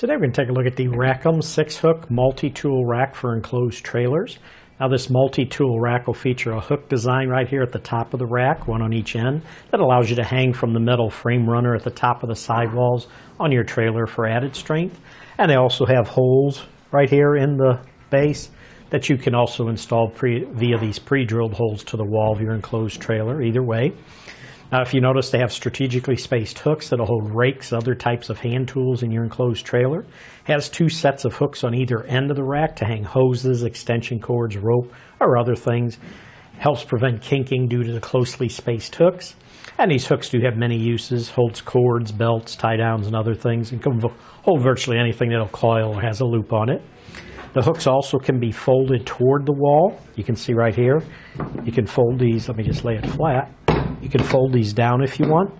Today we're going to take a look at the Rack'Em 6-hook multi-tool rack for enclosed trailers. Now this multi-tool rack will feature a hook design right here at the top of the rack, one on each end, that allows you to hang from the metal frame runner at the top of the sidewalls on your trailer for added strength. And they also have holes right here in the base that you can also install pre, via these pre-drilled holes to the wall of your enclosed trailer, either way. Now, if you notice, they have strategically spaced hooks that'll hold rakes, other types of hand tools in your enclosed trailer. Has two sets of hooks on either end of the rack to hang hoses, extension cords, rope, or other things. Helps prevent kinking due to the closely spaced hooks. And these hooks do have many uses, holds cords, belts, tie downs, and other things, and can hold virtually anything that'll coil or has a loop on it. The hooks also can be folded toward the wall. You can see right here. You can fold these, let me just lay it flat you can fold these down if you want.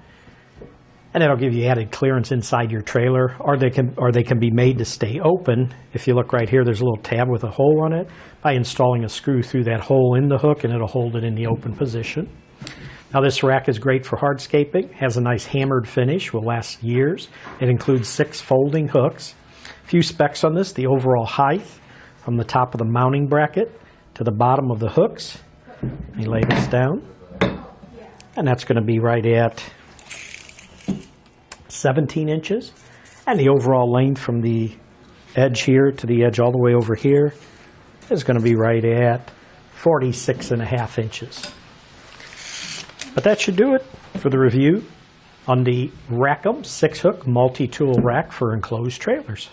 And it'll give you added clearance inside your trailer, or they can or they can be made to stay open. If you look right here, there's a little tab with a hole on it. By installing a screw through that hole in the hook, and it'll hold it in the open position. Now this rack is great for hardscaping. Has a nice hammered finish, will last years. It includes six folding hooks. A few specs on this: the overall height from the top of the mounting bracket to the bottom of the hooks. Let me lay this down and that's going to be right at 17 inches. And the overall length from the edge here to the edge all the way over here is going to be right at 46 and a half inches. But that should do it for the review on the Rack'Em 6-hook multi-tool rack for enclosed trailers.